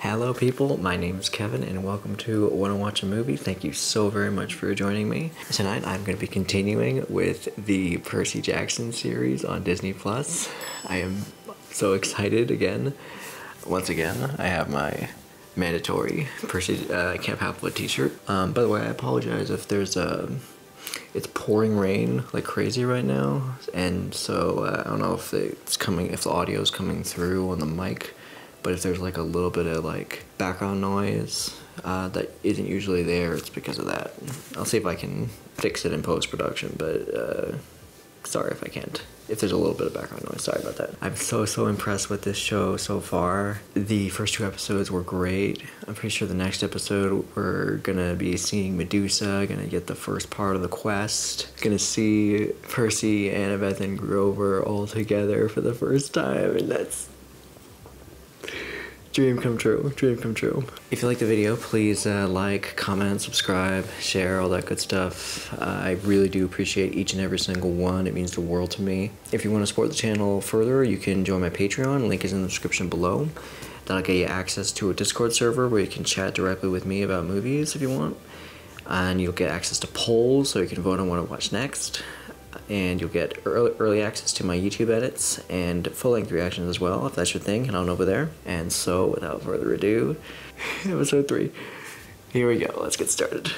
Hello, people. My name is Kevin, and welcome to Wanna Watch a Movie. Thank you so very much for joining me. Tonight, I'm going to be continuing with the Percy Jackson series on Disney Plus. I am so excited again. Once again, I have my mandatory Percy uh, Camp Half-Blood T-shirt. Um, by the way, I apologize if there's a. It's pouring rain like crazy right now, and so uh, I don't know if it's coming, if the audio is coming through on the mic but if there's like a little bit of like background noise uh, that isn't usually there, it's because of that. I'll see if I can fix it in post production, but uh, sorry if I can't. If there's a little bit of background noise, sorry about that. I'm so so impressed with this show so far. The first two episodes were great. I'm pretty sure the next episode we're gonna be seeing Medusa, gonna get the first part of the quest, gonna see Percy, Annabeth, and Grover all together for the first time, and that's Dream come true. Dream come true. If you like the video, please uh, like, comment, subscribe, share, all that good stuff. Uh, I really do appreciate each and every single one. It means the world to me. If you want to support the channel further, you can join my Patreon. Link is in the description below. That'll get you access to a Discord server where you can chat directly with me about movies if you want. And you'll get access to polls so you can vote on what to watch next and you'll get early, early access to my YouTube edits and full-length reactions as well, if that's your thing, and on over there. And so, without further ado, episode 3. Here we go, let's get started.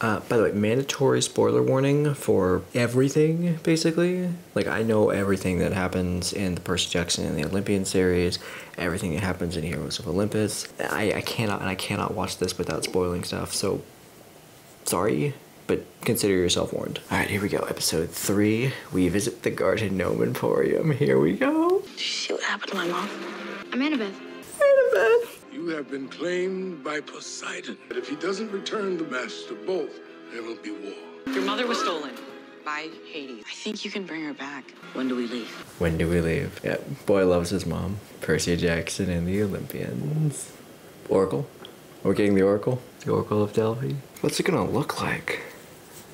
Uh, by the way, mandatory spoiler warning for everything, basically. Like, I know everything that happens in the Percy Jackson and the Olympian series, everything that happens in Heroes of Olympus. I, I cannot, and I cannot watch this without spoiling stuff, so sorry, but consider yourself warned. All right, here we go. Episode three. We visit the Garden Gnome Emporium. Here we go. Did you see what happened to my mom? I'm Annabeth. Annabeth. You have been claimed by Poseidon. But if he doesn't return the master bolt, there will be war. Your mother was stolen by Hades. I think you can bring her back. When do we leave? When do we leave? Yeah, boy loves his mom. Percy Jackson and the Olympians. Oracle. We're getting the Oracle. The Oracle of Delphi. What's it gonna look like?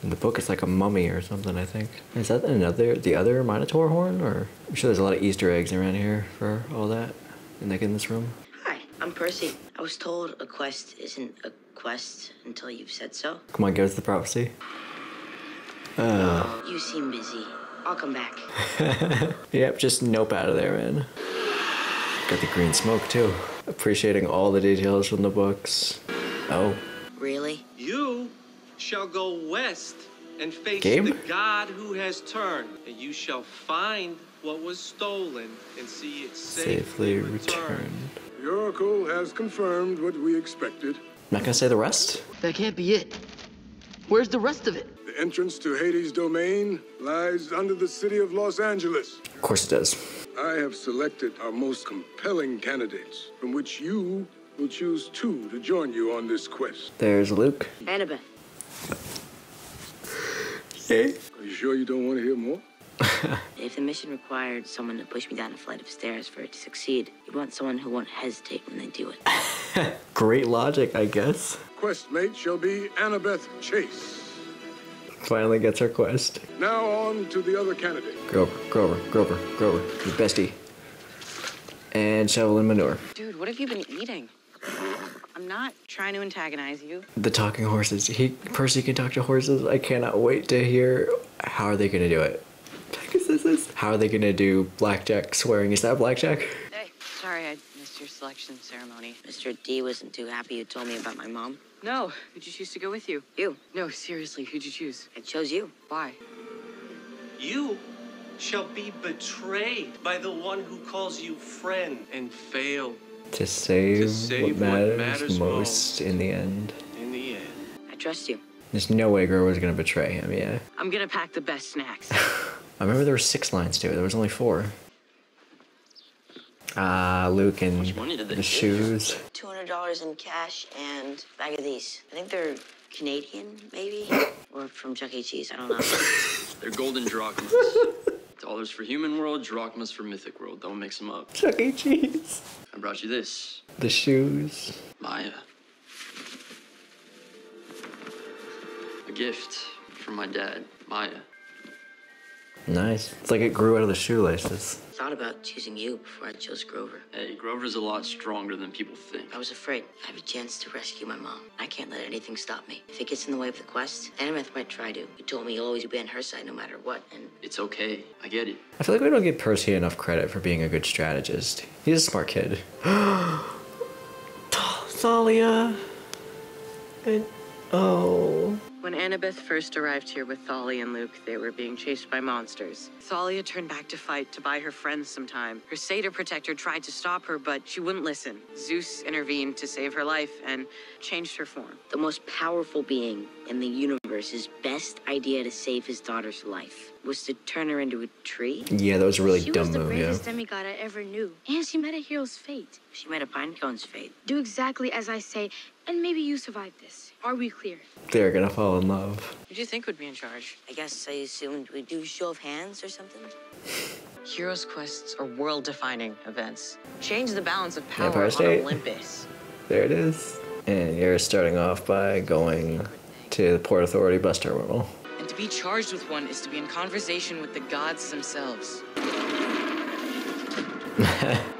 In the book, it's like a mummy or something. I think. Is that another, the other Minotaur horn, or I'm sure there's a lot of Easter eggs around here for all that, and like in this room. Hi, I'm Percy. I was told a quest isn't a quest until you've said so. Come on, give us the prophecy. Oh, you seem busy. I'll come back. Yep, just nope out of there, man. Got the green smoke too. Appreciating all the details from the books. Oh, Really? You shall go west and face Gabe? the God who has turned, and you shall find what was stolen and see it safely, safely returned. returned. The Oracle has confirmed what we expected. Not gonna say the rest. That can't be it. Where's the rest of it? The entrance to Hades' domain lies under the city of Los Angeles. Of course it does. I have selected our most compelling candidates, from which you will choose two to join you on this quest. There's Luke. Annabeth. Yay. Are you sure you don't want to hear more? If the mission required someone to push me down a flight of stairs for it to succeed, you'd want someone who won't hesitate when they do it. Great logic, I guess. Questmate shall be Annabeth Chase. Finally gets her quest. Now on to the other candidate. Grover, Grover, Grover, Grover, your bestie. And shovel and manure. Dude, what have you been eating? I'm not trying to antagonize you. The talking horses. He Percy can talk to horses. I cannot wait to hear how are they gonna do it. Pegasus. How are they gonna do blackjack swearing? Is that blackjack? Hey, sorry I missed your selection ceremony. Mr. D wasn't too happy you told me about my mom. No, who'd you choose to go with you? You. No, seriously, who'd you choose? I chose you. Why? You shall be betrayed by the one who calls you friend and fail To save, To save what, what matters matters most most. in the end. in the end. I trust you. There's no way Grover's gonna betray him. Yeah. I'm gonna pack the best snacks. I remember there were six lines to it. There was only four. Ah, Luke and much money did they the give shoes. $200 in cash and a bag of these. I think they're Canadian, maybe? or from Chuck E. Cheese. I don't know. They're golden drachmas. Dollars for human world, drachmas for mythic world. Don't mix them up. Chuck E. Cheese. I brought you this, The shoes. Maia. A gift from my dad, Maia. Nice. It's like it grew out of the shoelaces. I Thought about choosing you before I chose Grover. Hey, Grover's a lot stronger than people think. I was afraid. I have a chance to rescue my mom. I can't let anything stop me. If it gets in the way of the quest, Annabeth might try to. You told me you'll always be on her side no matter what, and It's okay. I get it. I feel like we don't give Percy enough credit for being a good strategist. He's a smart kid. Thalia. And oh. When Annabeth first arrived here with Thalia and Luke, they were being chased by monsters. Thalia turned back to fight to buy her friends some time. Her satyr protector tried to stop her, but she wouldn't listen. Zeus intervened to save her life and changed her form. the most powerful being in the universe's best idea to save his daughter's life was to turn her into a tree. Yeah, that was a really she dumb was the move, yeah. demigod I ever knew. And she met a hero's fate. She met a pinecone's fate. Do exactly as I say, and maybe you survive this. Are we clear? They're gonna fall in love. Who do you think would be in charge? I guess I assumed we'd do a show of hands or something. Heroes' quests are world-defining events. Change the balance of power Empire on Olympus. There it is. And you're starting off by going to the Port Authority bus terminal. And to be charged with one is to be in conversation with the gods themselves.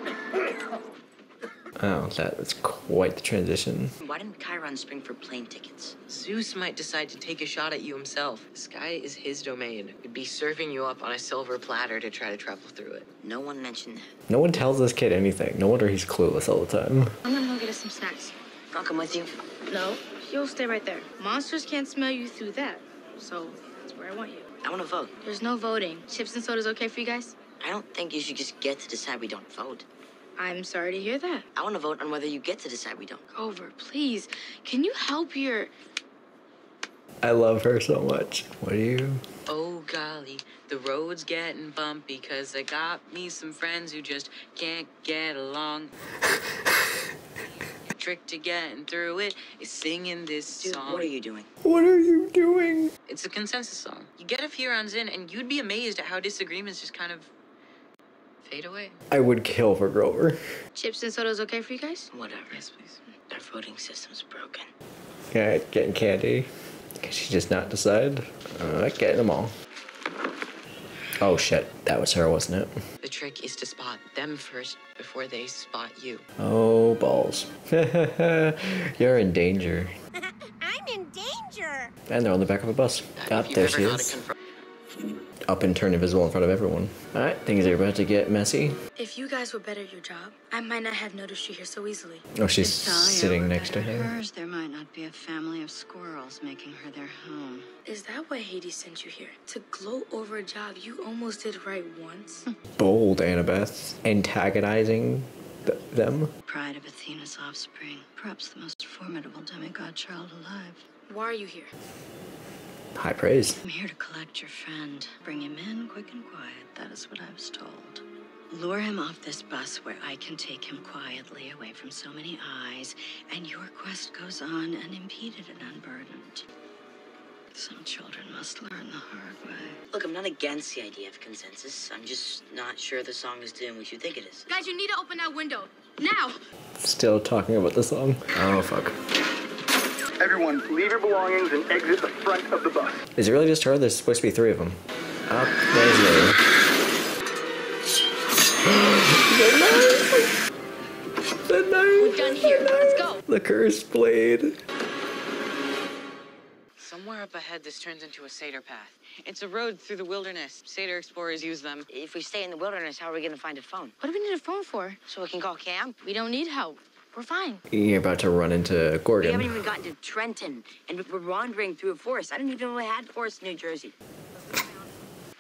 Oh, that was quite the transition. Why didn't Chiron spring for plane tickets? Zeus might decide to take a shot at you himself. The sky is his domain. He'd be serving you up on a silver platter to try to travel through it. No one mentioned that. No one tells this kid anything. No wonder he's clueless all the time. I'm gonna go get us some snacks. I'll come with you. No, you'll stay right there. Monsters can't smell you through that. So that's where I want you. I want to vote. There's no voting. Chips and soda's okay for you guys? I don't think you should just get to decide we don't vote. I'm sorry to hear that. I want to vote on whether you get to decide we don't. Grover, please. Can you help your I love her so much. What do you? Oh golly, the road's getting bumpy cause I got me some friends who just can't get along. The trick to getting through it is singing this Dude, song. what are you doing? What are you doing? It's a consensus song. You get a few rounds in, and you'd be amazed at how disagreements just kind of fade away. I would kill for Grover. chips and soda's okay for you guys? Whatever. Yes, please. Our voting system's broken. Yeah, getting candy. Can she just not decide? Uh, getting them all. Oh shit, that was her, wasn't it? The trick is to spot them first before they spot you. Oh balls. You're in danger. I'm in danger. And they're on the back of a bus. Uh, Up there she had a is. Confront- Up and turn invisible in front of everyone. Alright, things are about to get messy. If you guys were better at your job, I might not have noticed you here so easily. Oh, she's sitting next to better her. Hers, there might not be a family of squirrels making her their home. Is that why Hades sent you here? To gloat over a job you almost did right once? Hmm. Bold Annabeth. Antagonizing th- them. Pride of Athena's offspring, perhaps the most formidable demigod child alive. why are you here? High praise. I'm here to collect your friend. Bring him in quick and quiet. That is what I was told. Lure him off this bus where I can take him quietly away from so many eyes, and your quest goes on unimpeded and unburdened. Some children must learn the hard way. Look, I'm not against the idea of consensus. I'm just not sure the song is doing what you think it is. Guys, you need to open that window. Now! Still talking about the song. Oh fuck. Everyone, leave your belongings and exit the front of the bus. Is it really just her? There's supposed to be three of them. Up, there's Lily. the knife! The knife! We're done here. Let's go. The cursed blade. Somewhere up ahead, this turns into a satyr path. It's a road through the wilderness. Satyr explorers use them. If we stay in the wilderness, how are we going to find a phone? What do we need a phone for? So we can call camp? We don't need help. We're fine. You're about to run into Gorgon. We haven't even gotten to Trenton, and we're wandering through a forest. I didn't even know we had forests in New Jersey.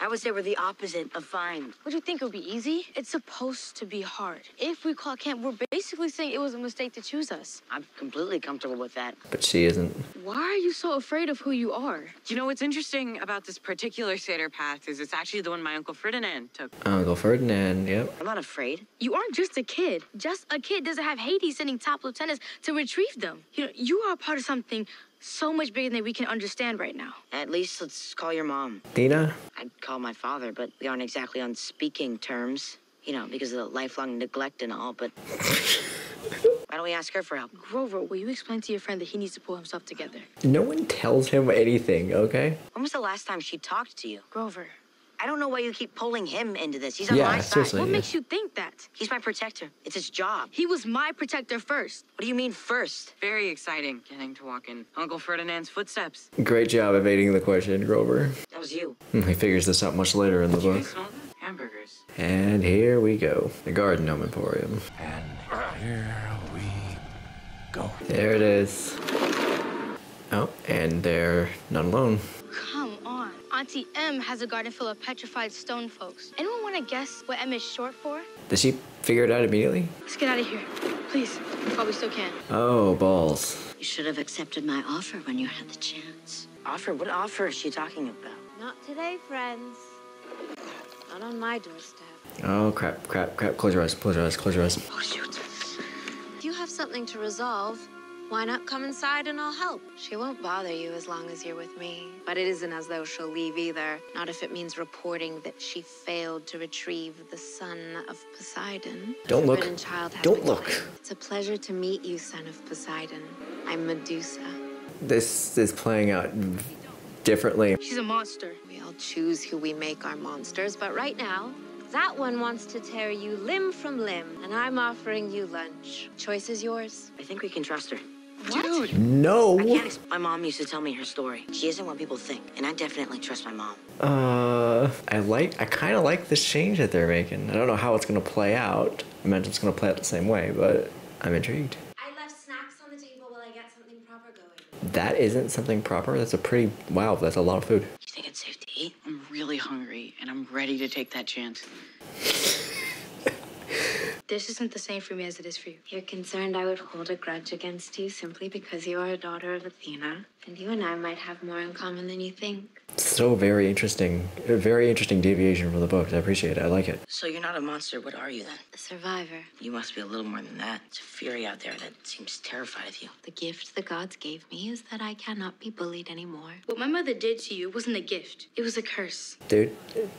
I would say we're the opposite of fine. What do you think? It would be easy? It's supposed to be hard. If we call camp, we're basically saying it was a mistake to choose us. I'm completely comfortable with that. But she isn't. Why are you so afraid of who you are? You know what's interesting about this particular satyr path is it's actually the one my uncle Ferdinand took. Uncle Ferdinand, yep. I'm not afraid. You aren't just a kid. Just a kid doesn't have Hades sending top lieutenants to retrieve them. You know, you are part of something so much bigger than we can understand right now. At least let's call your mom. Dina? I'd call my father, but we aren't exactly on speaking terms. You know, because of the lifelong neglect and all, but. Why don't we ask her for help? Grover, will you explain to your friend that he needs to pull himself together? No one tells him anything, okay? When was the last time she talked to you? Grover, I don't know why you keep pulling him into this. He's on Yeah, my side. seriously. What yeah. makes you think that? He's my protector. It's his job. He was my protector first. What do you mean first? Very exciting getting to walk in Uncle Ferdinand's footsteps. Great job evading the question, Grover. That was you. Hmm, He figures this out much later in the book. Smell? Hamburgers. And here we go. The Garden Gnome Emporium. And here we go. There it is. Oh, and they're not alone. Come on. Auntie M has a garden full of petrified stone folks. Anyone want to guess what M is short for? Does she figure it out immediately? Let's get out of here. Please, while we still can. Oh, balls. You should have accepted my offer when you had the chance. Offer? What offer is she talking about? Not today, friends. Not on my doorstep. Oh, crap, crap, crap. Close your eyes, close your eyes, close your eyes. Oh, shoot. If you have something to resolve, why not come inside and I'll help? She won't bother you as long as you're with me. But it isn't as though she'll leave either. Not if it means reporting that she failed to retrieve the son of Poseidon. Don't look. Child has Don't look. claimed. It's a pleasure to meet you, son of Poseidon. I'm Medusa. This is playing out differently. She's a monster. We all choose who we make our monsters, but right now, that one wants to tear you limb from limb, and I'm offering you lunch. Choice is yours. I think we can trust her. What? No. I can't. Ex- my mom used to tell me her story. She isn't what people think, and I definitely trust my mom. Uh, I like, I kind of like this change that they're making. I don't know how it's gonna play out. I imagine it's gonna play out the same way, but I'm intrigued. I left snacks on the table while I get something proper going. That isn't something proper. That's a pretty wow. That's a lot of food. You think it's safe to eat? I'm really hungry and I'm ready to take that chance. This isn't the same for me as it is for you. You're concerned I would hold a grudge against you simply because you are a daughter of Athena, and you and I might have more in common than you think. So very interesting. A very interesting deviation from the book. I appreciate it. I like it. So you're not a monster. What are you then? A survivor. You must be a little more than that. It's a fury out there that seems terrified of you. The gift the gods gave me is that I cannot be bullied anymore. What my mother did to you wasn't a gift. It was a curse. Dude,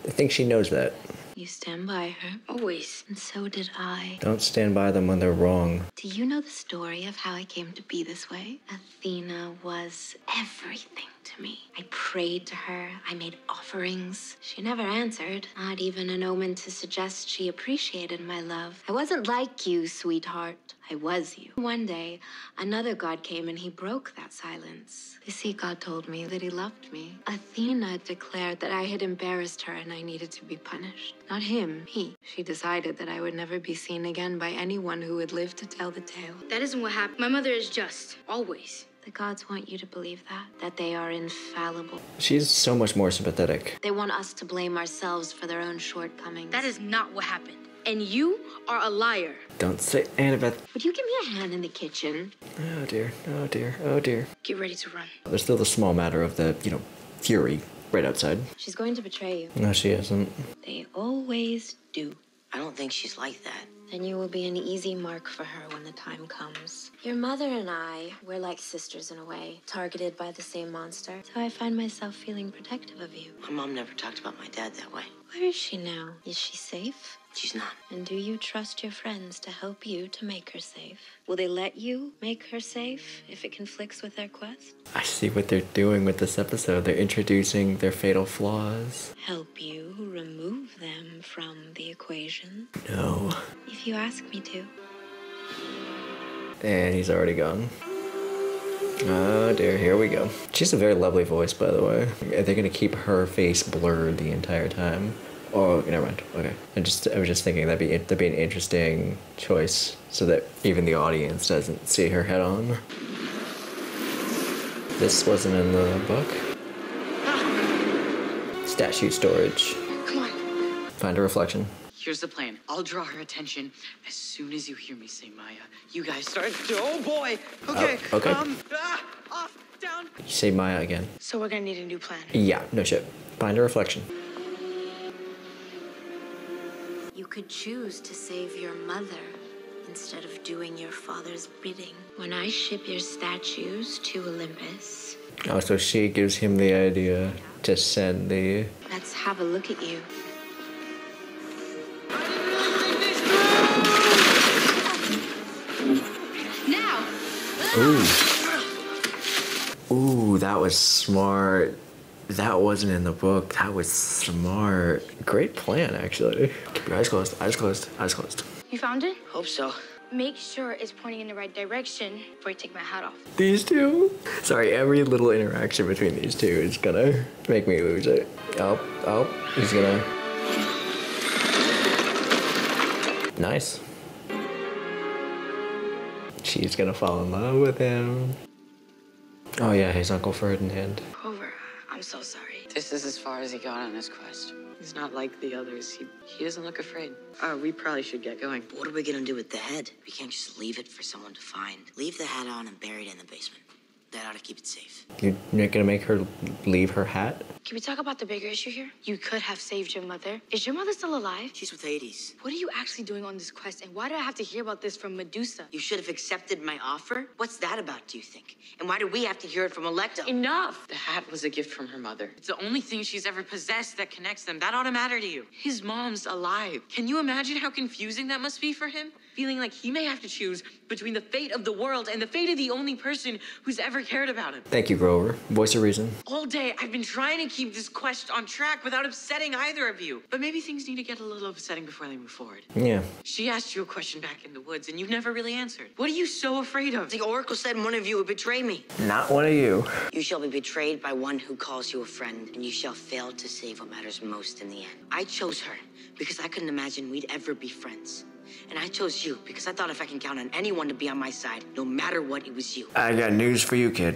I think she knows that. You stand by her, Always. and so did I. Don't stand by them when they're wrong. Do you know the story of how I came to be this way? Athena was everything to me. I prayed to her, I made offerings. She never answered, not even an omen to suggest she appreciated my love. I wasn't like you, sweetheart. I was you. One day, another god came and he broke that silence. The sea god told me that he loved me. Athena declared that I had embarrassed her and I needed to be punished. Not him, he. She decided that I would never be seen again by anyone who would live to tell the tale. That isn't what happened. My mother is just. Always. The gods want you to believe that, that they are infallible. She's so much more sympathetic. They want us to blame ourselves for their own shortcomings. That is not what happened. And you are a liar. Don't say Annabeth. Would you give me a hand in the kitchen? Oh dear. Oh dear. Oh dear. Get ready to run. There's still the small matter of the, you know, fury right outside. She's going to betray you. No, she isn't. They always do. I don't think she's like that. Then you will be an easy mark for her when the time comes. Your mother and I, we're like sisters in a way, targeted by the same monster. So I find myself feeling protective of you. My mom never talked about my dad that way. Where is she now? Is she safe? She's not. And do you trust your friends to help you to make her safe? Will they let you make her safe if it conflicts with their quest? I see what they're doing with this episode. They're introducing their fatal flaws. Help you remove them from the equation? No. If you ask me to. And he's already gone. Oh dear, here we go. She's a very lovely voice, by the way. They're they gonna keep her face blurred the entire time? Oh, never mind. Okay, I just I was just thinking that'd be that'd be an interesting choice, so that even the audience doesn't see her head on. This wasn't in the book. Statue storage. Come on. Find a reflection. Here's the plan. I'll draw her attention as soon as you hear me say Maia. You guys start. Oh boy. Okay. Oh, okay. Um. Ah, off. Down. You say Maia again. So we're gonna need a new plan. Yeah, no shit. Find a reflection. Could choose to save your mother instead of doing your father's bidding. When I ship your statues to Olympus, Oh, so she gives him the idea to send the. let's have a look at you. Now! Ooh. Ooh, that was smart. That wasn't in the book. That was smart. Great plan, actually. Keep your eyes closed. Eyes closed. Eyes closed. You found it? Hope so. Make sure it's pointing in the right direction before you take my hat off. These two? Sorry, every little interaction between these two is gonna make me lose it. Oh, oh, he's gonna. Nice. She's gonna fall in love with him. Oh yeah, his Uncle Ferdinand. Grover, I'm so sorry. This is as far as he got on his quest. He's not like the others. He, he doesn't look afraid. Uh, we probably should get going. What are we gonna do with the head? We can't just leave it for someone to find. Leave the hat on and bury it in the basement. That ought to keep it safe. You're not gonna make her leave her hat? Can we talk about the bigger issue here? You could have saved your mother. Is your mother still alive? She's with the Hades. What are you actually doing on this quest, and why do I have to hear about this from Medusa? You should have accepted my offer. What's that about, do you think? And why do we have to hear it from Alecto? Enough! The hat was a gift from her mother. It's the only thing she's ever possessed that connects them. That ought to matter to you. His mom's alive. Can you imagine how confusing that must be for him? Feeling like he may have to choose between the fate of the world and the fate of the only person who's ever cared about him. Thank you, Grover. Voice of reason. All day, I've been trying to keep this quest on track without upsetting either of you. But maybe things need to get a little upsetting before they move forward. Yeah. She asked you a question back in the woods, and you never really answered. What are you so afraid of? The Oracle said one of you would betray me. Not one of you. You shall be betrayed by one who calls you a friend, and you shall fail to save what matters most in the end. I chose her because I couldn't imagine we'd ever be friends. And I chose you because I thought if I can count on anyone to be on my side, no matter what, it was you. I got news for you, kid.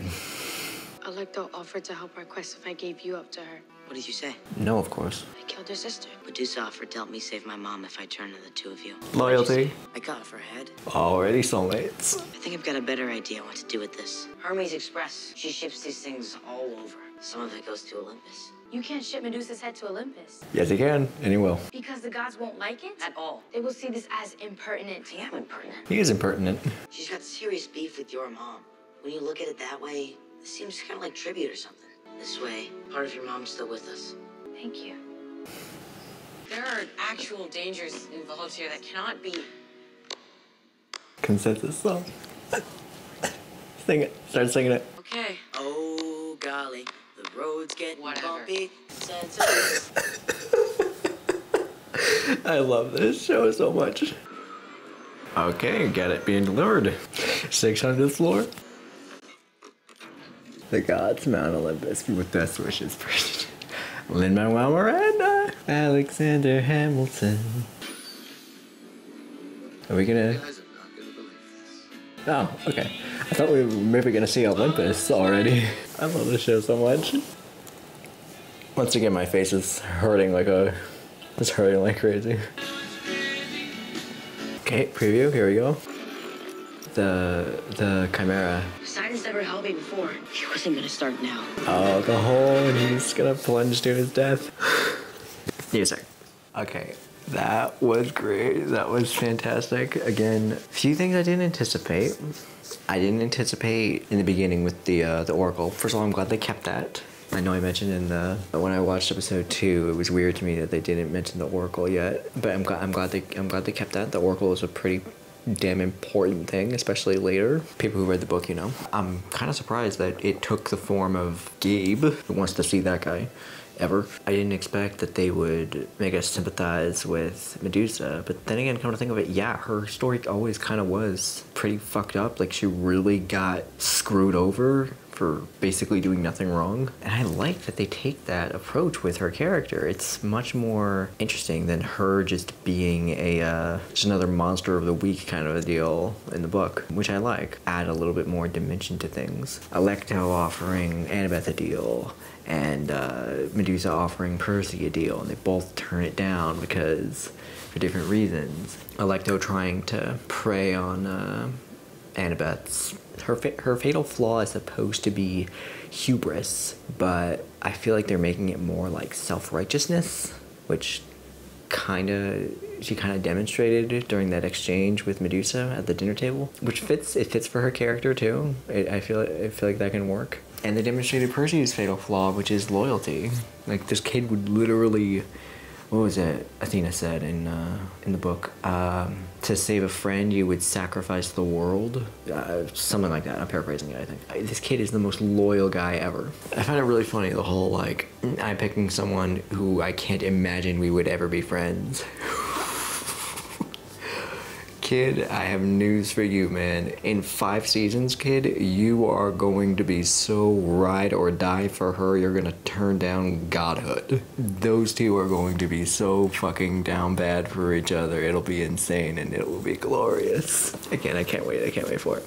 Alecto offered to help our quest if I gave you up to her. What did you say? No, of course. I killed her sister. Medusa offered to help me save my mom if I turned to the two of you. Loyalty. I got off her head. Already soulmates. I think I've got a better idea what to do with this. Hermes Express. She ships these things all over. Some of it goes to Olympus. You can't ship Medusa's head to Olympus. Yes, he can, and he will. Because the gods won't like it? At all. They will see this as impertinent. I am impertinent. He is impertinent. She's got serious beef with your mom. When you look at it that way, it seems kind of like tribute or something. This way, part of your mom's still with us. Thank you. There are actual dangers involved here that cannot be. Consensus song. Sing it. Start singing it. Okay. Oh, golly, the road's getting Whatever. bumpy. I love this show so much. Okay, got it being delivered. 600th floor. The gods, Mount Olympus, with best wishes for Lin Manuel Miranda, Alexander Hamilton. Are we gonna? Oh, okay. I thought we were maybe gonna see Olympus already. I love this show so much. Once again, my face is hurting like a. It's hurting like crazy. Okay, preview. Here we go. The the chimera. Poseidon's never helped me before. He wasn't gonna start now. Oh, the hole, and he's gonna plunge to his death. Music. Okay, that was great. That was fantastic. Again, a few things I didn't anticipate. I didn't anticipate in the beginning with the uh, the oracle. First of all, I'm glad they kept that. I know I mentioned in the when I watched episode two, it was weird to me that they didn't mention the oracle yet. But I'm glad I'm glad they I'm glad they kept that. The oracle is a pretty damn important thing, especially later. People who read the book, you know. I'm kind of surprised that it took the form of Gabe, who wants to see that guy ever. I didn't expect that they would make us sympathize with Medusa, but then again, come to think of it, yeah, her story always kind of was pretty fucked up. Like she really got screwed over for basically doing nothing wrong. And I like that they take that approach with her character. It's much more interesting than her just being a uh, just another monster of the week kind of a deal in the book, which I like. Add a little bit more dimension to things. Alecto offering Annabeth a deal and uh, Medusa offering Percy a deal, and they both turn it down because for different reasons. Alecto trying to prey on uh, Annabeth's her fa- her fatal flaw is supposed to be hubris, but I feel like they're making it more like self righteousness, which kind of she kind of demonstrated during that exchange with Medusa at the dinner table, which fits it fits for her character too. It, I feel I feel like that can work. And they demonstrated Percy's fatal flaw, which is loyalty. Like this kid would literally what was it Athena said in uh, in the book? Um, to save a friend, you would sacrifice the world. Uh, something like that. I'm paraphrasing it. I think this kid is the most loyal guy ever. I find it really funny the whole like I'm picking someone who I can't imagine we would ever be friends. Kid, I have news for you, man. In five seasons, kid, you are going to be so ride or die for her, you're gonna turn down godhood. Those two are going to be so fucking down bad for each other. It'll be insane and it will be glorious. Again, I can't wait. I can't wait for it.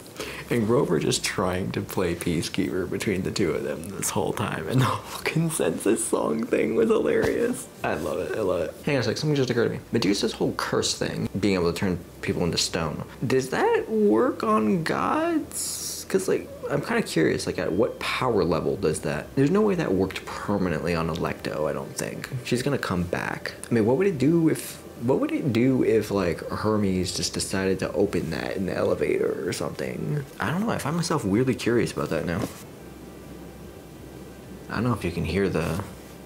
And Grover just trying to play peacekeeper between the two of them this whole time, and the whole consensus song thing was hilarious. I love it. I love it. Hang on a sec. Something just occurred to me. Medusa's whole curse thing, being able to turn people into stone, does that work on gods? Because like, I'm kind of curious. Like, at what power level does that? There's no way that worked permanently on Alecto. I don't think she's gonna come back. I mean, what would it do if? What would it do if like Hermes just decided to open that in the elevator or something? I don't know. I find myself weirdly curious about that now. I don't know if you can hear the.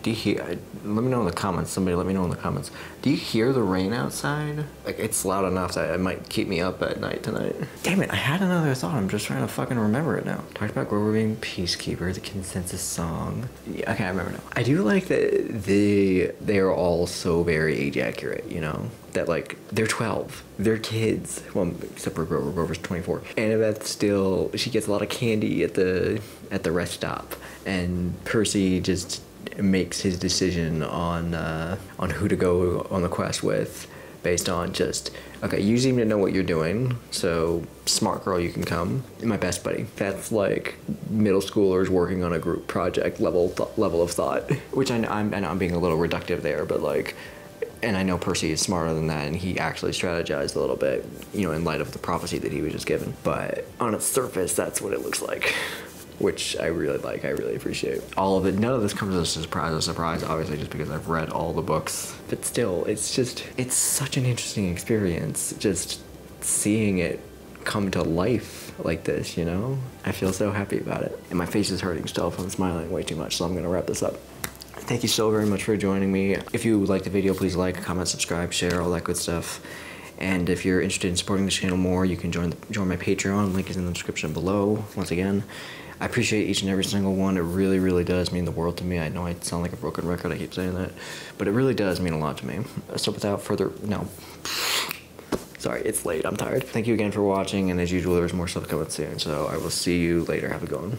Do you hear? Let me know in the comments. Somebody let me know in the comments. Do you hear the rain outside? Like it's loud enough that it might keep me up at night tonight. Damn it! I had another thought. I'm just trying to fucking remember it now. Talked about Grover being peacekeeper, the consensus song. Yeah, okay, I remember now. I do like that the they are all so very age accurate. You know that like they're 12 they're kids well except for grover grover's 24 annabeth still she gets a lot of candy at the at the rest stop and percy just makes his decision on uh, on who to go on the quest with based on just okay you seem to know what you're doing so smart girl you can come. My best buddy. That's like middle schoolers working on a group project level level of thought which I know, I'm, I know i'm being a little reductive there but like and I know Percy is smarter than that, and he actually strategized a little bit, you know, in light of the prophecy that he was just given. But on its surface, that's what it looks like, which I really like. I really appreciate all of it. None of this comes as a surprise, a surprise, obviously, just because I've read all the books. But still, it's just, it's such an interesting experience, just seeing it come to life like this, you know? I feel so happy about it. And my face is hurting still from smiling way too much, so I'm gonna wrap this up. Thank you so very much for joining me. If you liked the video, please like, comment, subscribe, share, all that good stuff. And if you're interested in supporting the channel more, you can join the, join my Patreon. Link is in the description below. Once again, I appreciate each and every single one. It really, really does mean the world to me. I know I sound like a broken record. I keep saying that, but it really does mean a lot to me. So without further, no. Sorry, it's late. I'm tired. Thank you again for watching, and as usual, there's more stuff coming soon. So I will see you later. Have a good one.